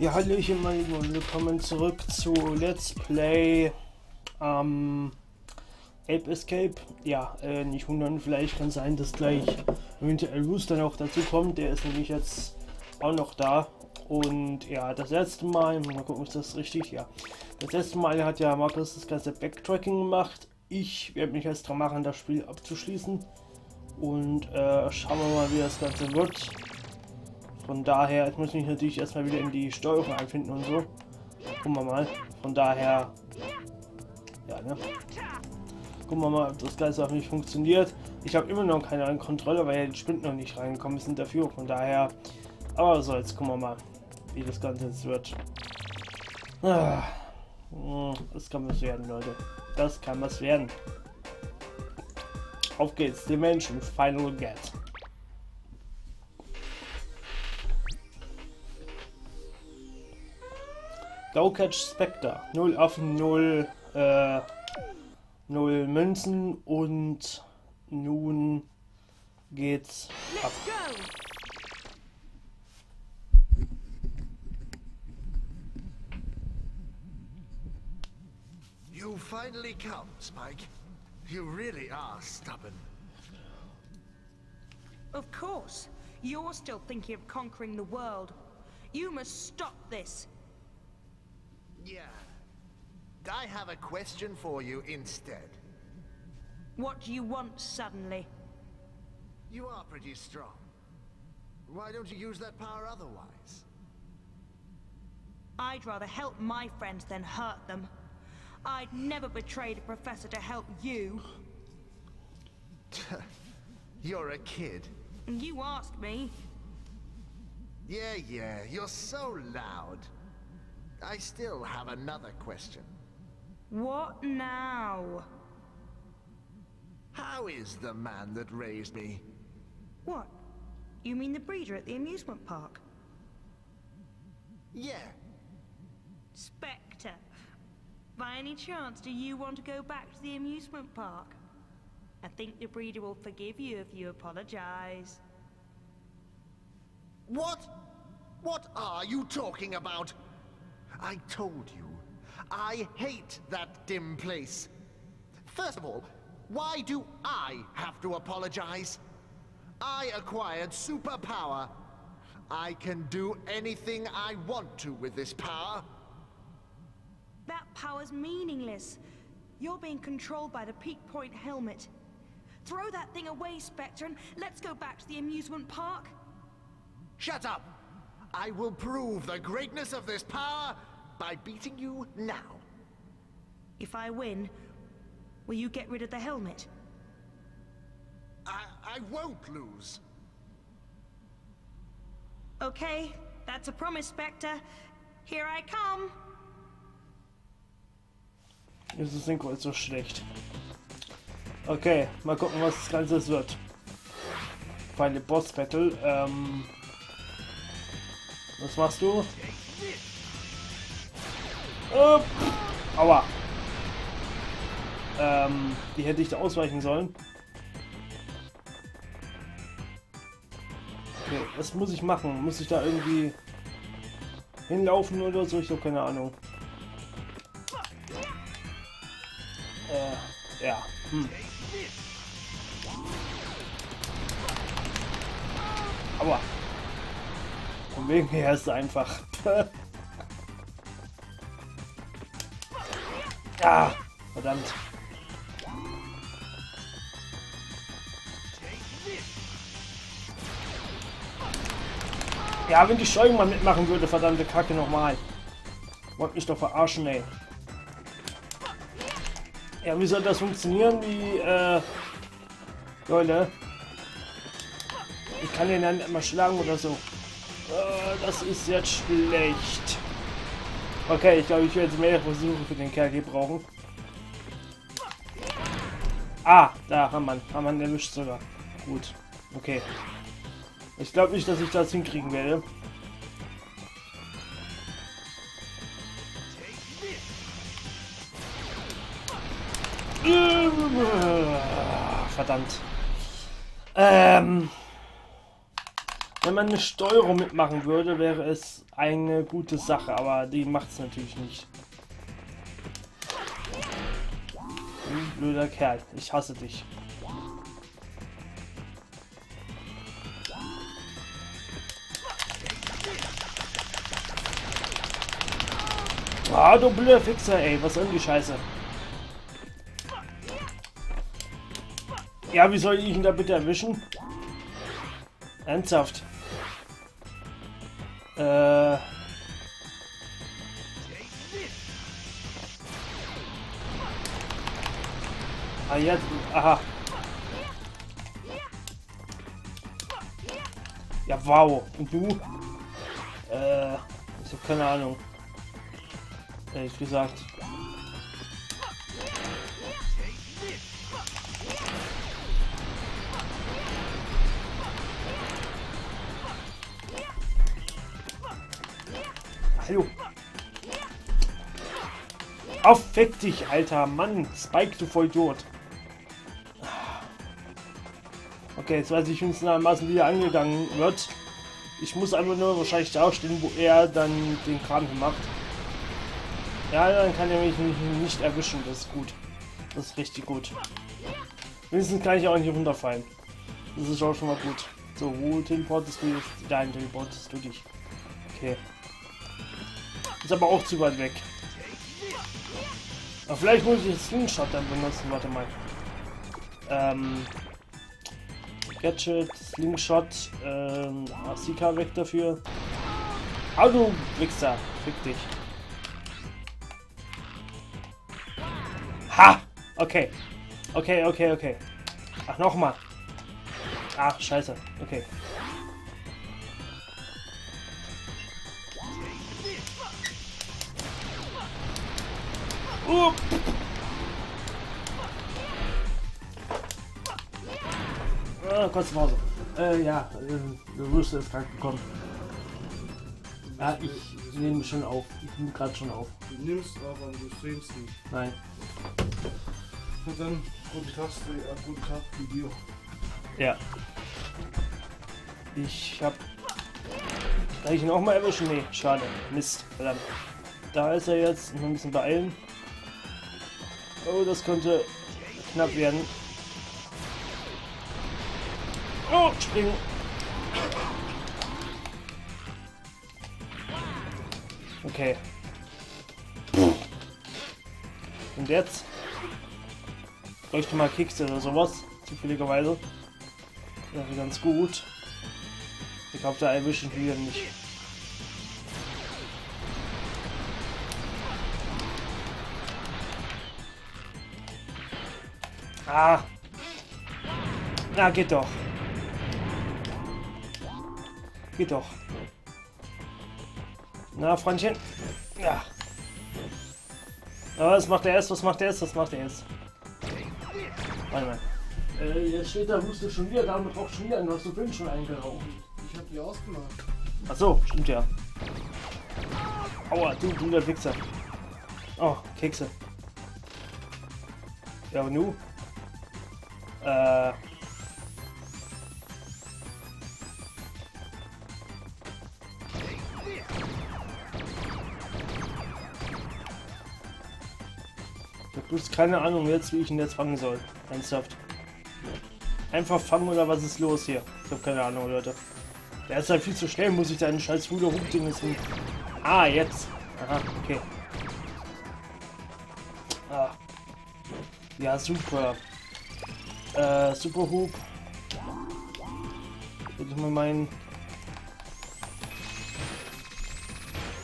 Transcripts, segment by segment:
Ja, Hallöchen meine Lieben und willkommen zurück zu Let's Play ähm, Ape Escape. Ja, äh, nicht wundern, vielleicht kann sein, dass gleich eventuell Rooster noch dazu kommt. Der ist nämlich jetzt auch noch da. Und ja, das letzte Mal, mal gucken, ist das richtig? Ja. Das letzte Mal hat ja Markus das ganze Backtracking gemacht. Ich werde mich jetzt dran machen, das Spiel abzuschließen. Und äh, schauen wir mal, wie das Ganze wird. Von daher, jetzt muss ich natürlich erstmal wieder in die Steuerung einfinden und so. Gucken wir mal. Von daher, ja, ne? Gucken wir mal, ob das Ganze auch nicht funktioniert. Ich habe immer noch keine Kontrolle, weil ja die Spinnen noch nicht reingekommen sind dafür. Von daher, aber so, jetzt gucken wir mal, wie das Ganze jetzt wird. Ah, hm, das kann was werden, Leute. Das kann was werden. Auf geht's, Dimension Final Get. Go Catch Spectre. 0 Affen, 0, äh, 0 Münzen und nun geht's ab. You finally come, Spike. You really are stubborn. Of course. You're still thinking of conquering the world. You must stop this. Yeah. I have a question for you instead. What do you want suddenly? You are pretty strong. Why don't you use that power otherwise? I'd rather help my friends than hurt them. I'd never betrayed a professor to help you. You're a kid. You asked me. Yeah, yeah, you're so loud. I still have another question. What now? How is the man that raised me? What? You mean the breeder at the amusement park? Yeah, Spectre. By any chance, do you want to go back to the amusement park? I think the breeder will forgive you if you apologize. What? What are you talking about? I told you, I hate that dim place. First of all, why do I have to apologize? I acquired superpower. I can do anything I want to with this power. That power's meaningless. You're being controlled by the Peak Point helmet. Throw that thing away, Spectre, and let's go back to the amusement park. Shut up! I will prove the greatness of this power by beating you now. If I win, will you get rid of the helmet? I, I won't lose. Okay, that's a promise, Spectre. Here I come. Dieses Synchro ist so schlecht. Okay, mal gucken, was das Ganze wird. Final Boss Battle. Ähm, was machst du? Upp. Aua. Ähm, die hätte ich da ausweichen sollen. Okay, was muss ich machen? Muss ich da irgendwie hinlaufen oder so? Ich habe keine Ahnung. Äh, ja. Hm. Aua. Von wegen her ist einfach. ah, verdammt. Ja, wenn die Steuerung mal mitmachen würde, verdammte Kacke nochmal. Wollt mich doch verarschen, ey. Ja, wie soll das funktionieren? Wie, äh... Leute. Ich kann den dann immer schlagen oder so. Äh, das ist jetzt schlecht. Okay, ich glaube, ich werde jetzt mehr Versuche für den Kerl hier brauchen. Ah, da haben wir haben wir erwischt sogar. Gut, okay. Ich glaube nicht, dass ich das hinkriegen werde. Verdammt. Ähm. Wenn man eine Steuerung mitmachen würde, wäre es eine gute Sache, aber die macht es natürlich nicht. Du blöder Kerl, ich hasse dich. Ah, du blöder Fixer, ey, was soll die Scheiße? Ja, wie soll ich ihn da bitte erwischen? Ernsthaft. Äh. Ah, jetzt. Aha. Ja, wow. Und du? Äh. Ich hab keine Ahnung. Ehrlich gesagt. Auf, fick dich, alter Mann. Spike, du Vollidiot. Okay, jetzt weiß ich hundsnahermaßen, wie er angegangen wird. Ich muss einfach nur wahrscheinlich da stehen, wo er dann den Kram macht. Ja, dann kann er mich nicht erwischen. Das ist gut. Das ist richtig gut. Wenigstens kann ich auch nicht runterfallen. Das ist auch schon mal gut. So, wo teleportest du jetzt? Nein, teleportest du dich. Okay. Ist aber auch zu weit weg. Aber vielleicht muss ich den Slingshot dann benutzen. Warte mal. Ähm. Gadget, Slingshot, ähm, Asika weg dafür. Ah, du Wichser. Fick dich. Ha! Okay. Okay, okay, okay. Ach, nochmal. Ach, scheiße. Okay. Uh. Ah, kurze Pause. Äh, ja, äh, du wirst jetzt krank bekommen. Ja, ich nehme schon auf. Ich nehme gerade schon auf. Du nimmst auf, aber du streamst nicht. Nein. Und dann gute Tag, äh, guten Tag, Video. Ja. Ich hab. Kann ich ihn auch mal erwischen? Nee, schade. Mist. Verdammt. Da ist er jetzt. Ein bisschen beeilen. Oh, das könnte knapp werden. Oh, springen. Okay. Und jetzt? Bräuchte mal Kekse oder sowas. Zufälligerweise. Wäre ganz gut. Ich glaube, da erwischen wir nicht. Ah. Na, geht doch. Geht doch. Na, Freundchen. Ja. Aber was macht er jetzt? Was macht er jetzt? Was macht er jetzt? Warte mal. Äh, jetzt steht da Huste schon wieder da und raucht schon wieder. Du hast du vorhin schon eingeraucht. Ich hab die ausgemacht. Ach so, stimmt ja. Aua, du, du der Wichser. Oh, Kekse. Ja, und nu? Äh. Ich hab bloß keine Ahnung jetzt, wie ich ihn jetzt fangen soll. Ernsthaft. Einfach fangen oder was ist los hier? Ich hab keine Ahnung, Leute. Der ist halt viel zu schnell, muss ich da einen scheiß Ruder Hub-Ding hin. Ah, jetzt. Aha, okay. Ah. Ja, super. Äh, Super Hub. Würde ich mal meinen.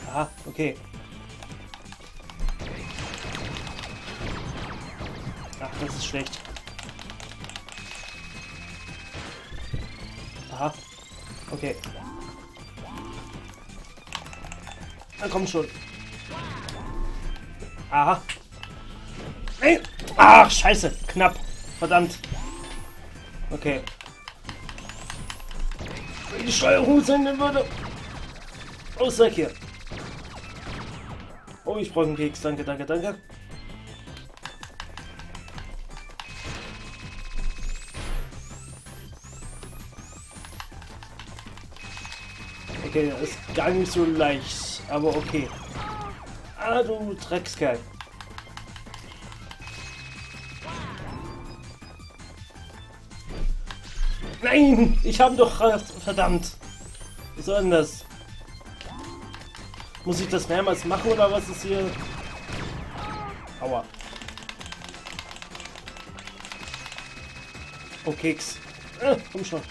Aha, okay. Ach, das ist schlecht. Aha. Okay. Na komm schon. Aha. Ey. Ach, scheiße. Knapp. Verdammt. Okay. Wenn die Steuerung senden würde. Oh, sag hier. Oh, ich brauche einen Keks. Danke, danke, danke. Okay, das ist gar nicht so leicht, aber okay. Ah, du Dreckskerl. Nein, ich habe doch verdammt. Was soll denn das? Muss ich das mehrmals machen oder was ist hier? Aua. Oh, Keks. Äh, komm schon.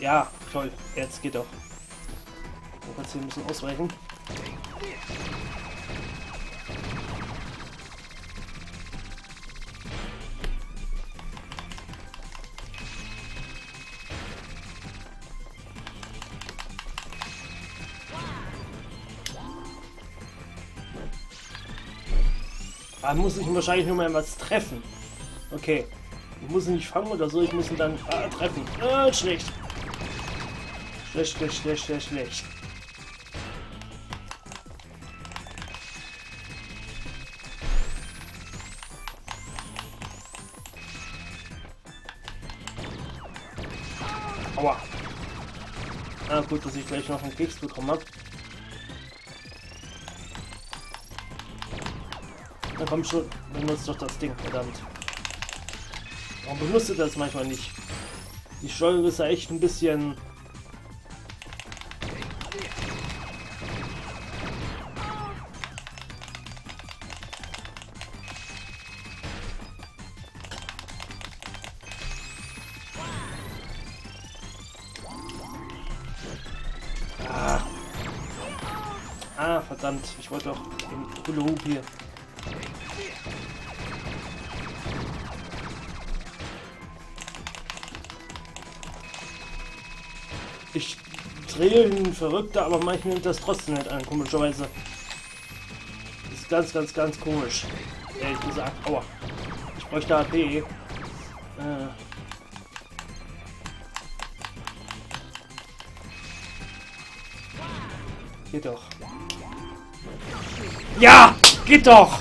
Ja, toll. Jetzt geht doch. Ich muss hier ein bisschen ausweichen. Da muss ich wahrscheinlich nur mal was treffen. Okay. Ich muss ihn nicht fangen oder so, ich muss ihn dann ah, treffen. Ah, schlecht. Schlecht, schlecht, schlecht, schlecht, schlecht. Aua. Ah, gut, dass ich gleich noch einen Keks bekommen habe. Na komm schon, benutzt doch das Ding, verdammt. Warum benutzt du das manchmal nicht? Die Steuerung ist ja echt ein bisschen... Ah. ah, verdammt, ich wollte doch den Hula Hoop hier. Drehe ihn verrückter, aber manchmal nimmt das trotzdem nicht an, komischerweise. Das ist ganz, ganz, ganz komisch. Ehrlich gesagt. Aua. Ich bräuchte AP. Äh. Geht doch. Ja! Geht doch!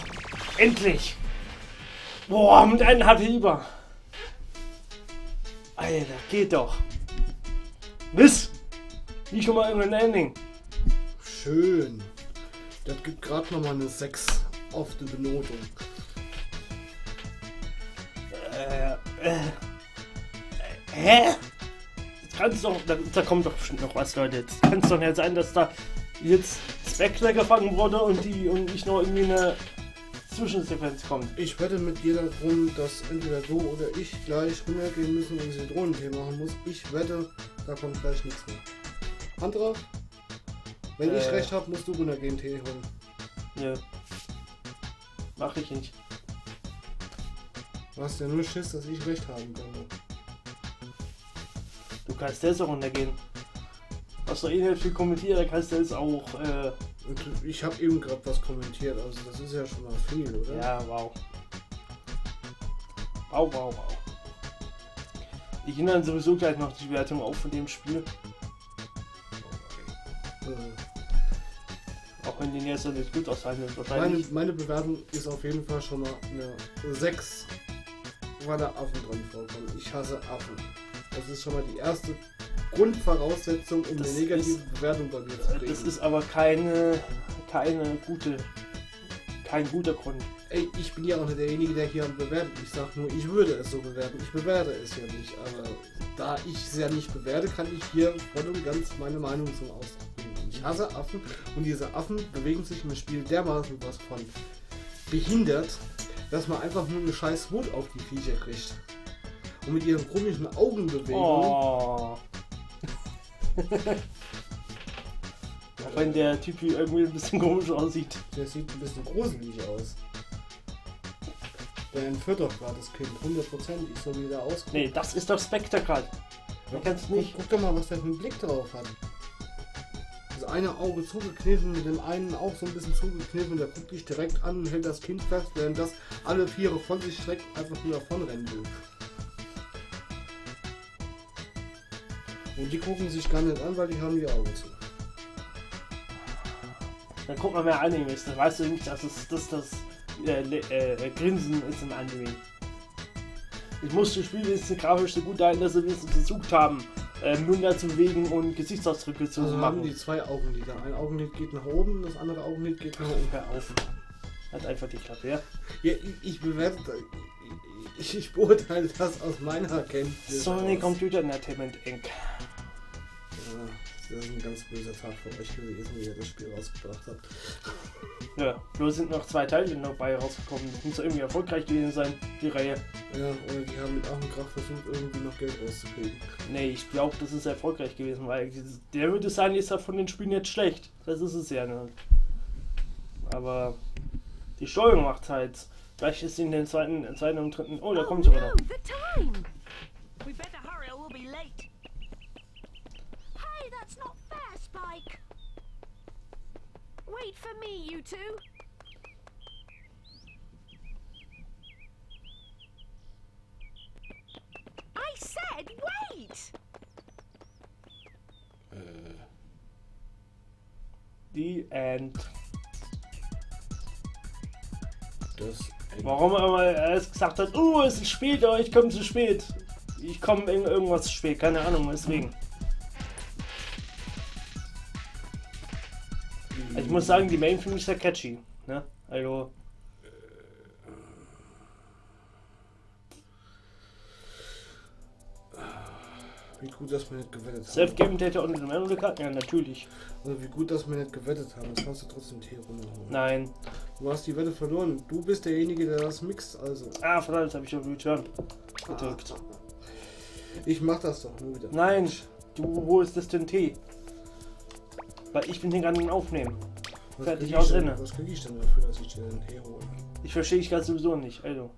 Endlich! Boah, mit einem HP über. Alter, geht doch. Mist! Nicht schon mal irgendein Ending. Schön. Das gibt gerade noch mal eine 6 auf die Benotung. Äh, äh, hä? Jetzt kann es doch, da, da, kommt doch bestimmt noch was, Leute. Jetzt kann es doch nicht sein, dass da jetzt Spectre gefangen wurde und die und nicht noch irgendwie eine Zwischensequenz kommt. Ich wette mit dir darum, dass entweder du oder ich gleich runtergehen müssen und diese Drohnentee machen muss. Ich wette, da kommt gleich nichts mehr. Anderer, wenn äh, ich recht habe, musst du runtergehen Tee holen. Nö. Mach ich nicht. Du hast ja nur Schiss, dass ich recht haben könnte. Du kannst jetzt auch runtergehen. Hast du eh nicht viel kommentiert, dann kannst du jetzt auch. Äh ich habe eben gerade was kommentiert, also das ist ja schon mal viel, oder? Ja, wow. Wow, wow, wow. Ich nehme dann sowieso gleich noch die Wertung auf von dem Spiel. Auch wenn die nächste nicht gut wahrscheinlich. Meine, meine, Bewertung ist auf jeden Fall schon mal eine 6, weil da Affen drin vorkommen. Ich hasse Affen. Das ist schon mal die erste Grundvoraussetzung, um das eine negative ist, Bewertung bei mir zu kriegen. Das ist aber keine, keine gute, kein guter Grund. Ey, ich bin ja auch nicht derjenige, der hier bewertet. Ich sag nur, ich würde es so bewerten. Ich bewerte es ja nicht. Aber da ich es ja nicht bewerte, kann ich hier voll und ganz meine Meinung zum Ausdruck hasse Affen und diese Affen bewegen sich im Spiel dermaßen was von behindert, dass man einfach nur eine scheiß Wut auf die Viecher kriegt. Und mit ihren komischen Augenbewegungen. Oh. Auch wenn der Typ hier irgendwie ein bisschen komisch aussieht. Der sieht ein bisschen gruselig aus. Der entführt doch gerade das Kind, hundertprozentig, so wie der ausguckt. Nee, das ist doch Spektakel. Man kann es nicht. Guck, doch mal, was der für einen Blick drauf hat. Eine Auge zugekniffen, mit dem einen auch so ein bisschen zugekniffen, der guckt dich direkt an und hält das Kind fest, während das alle Viere von sich streckt, einfach nur davon rennen will. Und die gucken sich gar nicht an, weil die haben die Augen zu. Dann guck mal mehr Animes, dann weißt du nicht, dass es dass das äh, äh, Grinsen ist im Anime. Ich musste spielen, ist grafisch so gut ein, dass sie es versucht haben, äh, Münder zu bewegen und Gesichtsausdrücke zu Also haben machen. die zwei Augenlider. Ein Augenlid geht nach oben, das andere Augenlid geht nach unten. Hat einfach die Klappe, ja. Ja, ich, ich bewerte, ich, ich beurteile das aus meiner Kenntnis. Sony aus. Computer Entertainment Inc. Das ist ein ganz böser Tag für euch gewesen, wie ihr das Spiel rausgebracht habt. Ja, bloß sind noch zwei Teile noch bei rausgekommen. Das muss ja irgendwie erfolgreich gewesen sein, die Reihe. Ja, oder die haben mit Ach und Krach versucht, irgendwie noch Geld rauszukriegen. Nee, ich glaube, das ist erfolgreich gewesen, weil der würde sagen, ist ja von den Spielen jetzt schlecht. Das ist es ja nicht. Aber die Steuerung macht halt. Vielleicht ist sie in den zweiten, zweiten und dritten. Oh, da kommt sie no, wieder. Wait for me, you two! I said wait! Die End. Das Warum er mal erst gesagt hat, oh, es ist spät, aber ich komme zu spät. Ich komme in irgendwas zu spät, keine Ahnung, deswegen. Muss sagen, die Main Theme ist sehr catchy. Ne? Also, Wie gut, dass wir nicht gewettet haben. Self-Game Data und den Memory Card? Ja, natürlich. Also wie gut, dass wir nicht gewettet haben. Jetzt kannst du trotzdem Tee runterholen. Nein. Du hast die Wette verloren. Du bist derjenige, der das mixt, also. Ah, verdammt, habe ich auf Return gedrückt. Ich mach das doch nur wieder. Nein, du holst das den Tee. Weil ich bin den gerade Aufnehmen. Was fertig aus ich denn- Ende. Was krieg ich denn dafür, dass ich den Tee hole? Ich verstehe dich ganz sowieso nicht. Also.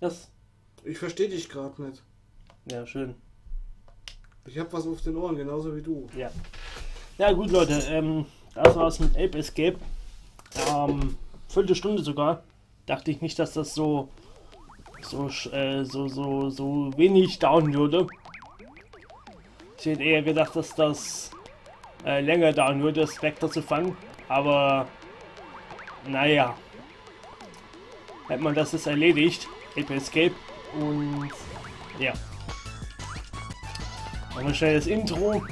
Das. Ich verstehe dich gerade nicht. Ja, schön. Ich hab was auf den Ohren, genauso wie du. Ja. Ja, gut, Leute. Ähm, das war's mit Ape Escape. Ähm, Viertelstunde sogar. Dachte ich nicht, dass das so. So, äh, so, so, so wenig dauern würde. Ich hätte eher gedacht, dass das äh, länger dauern würde, das Spectre zu fangen. Aber. Naja. Hat man das jetzt erledigt. Ape Escape. Und. Ja. Wir schnell das Intro.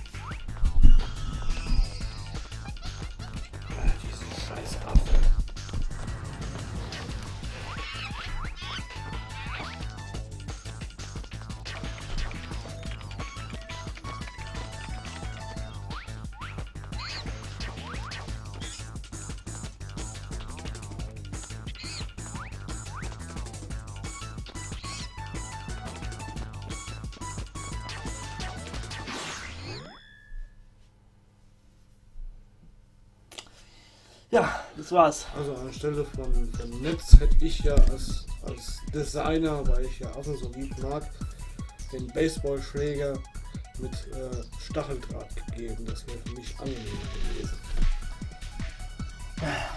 Ja, das war's. Also anstelle von, von Netz hätte ich ja als, als Designer, weil ich ja Affen so lieb mag, den Baseballschläger mit äh, Stacheldraht gegeben. Das wäre für mich angenehmer gewesen.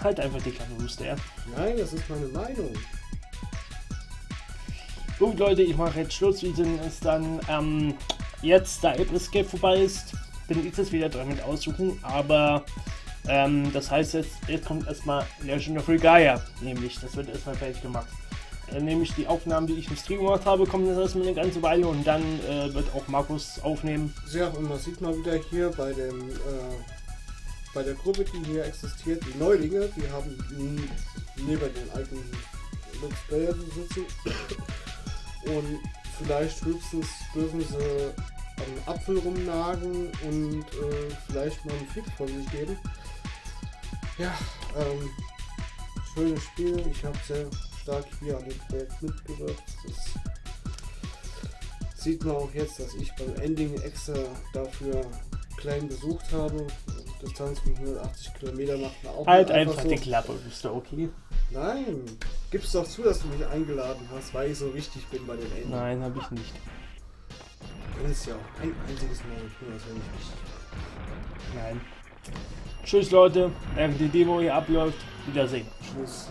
Halt einfach die Klappe, ja. Nein, das ist meine Meinung. Gut, Leute, ich mache jetzt Schluss. Wir sind es dann ähm, jetzt, da Escape vorbei ist, bin ich jetzt wieder dran mit aussuchen. Aber ähm, das heißt jetzt, jetzt kommt erstmal Legend of Gaia, nämlich das wird erstmal fertig gemacht. Äh, nämlich die Aufnahmen, die ich im Stream gemacht habe, kommen jetzt erstmal eine ganze Weile und dann äh, wird auch Markus aufnehmen. Ja, und man sieht mal wieder hier bei dem äh, bei der Gruppe, die hier existiert, die Neulinge, die haben neben den alten Let's Player sitzen. Und vielleicht höchstens dürfen sie am Apfel rumnagen und äh, vielleicht mal einen Fick von sich geben. Ja, ähm, schönes Spiel. Ich habe sehr stark hier an dem Projekt mitgewirkt. Das sieht man auch jetzt, dass ich beim Ending extra dafür klein besucht habe. Distanz von 180 Kilometer macht man auch Halt nicht einfach so. die Klappe, Huster, okay? Nein, gib's doch zu, dass du mich eingeladen hast, weil ich so wichtig bin bei den Ending. Nein, habe ich nicht. Du kannst ja auch ein einziges Mal tun, das nicht wichtig. Nein. Tschüss, Leute. Während die Demo hier abläuft, Wiedersehen. Tschüss.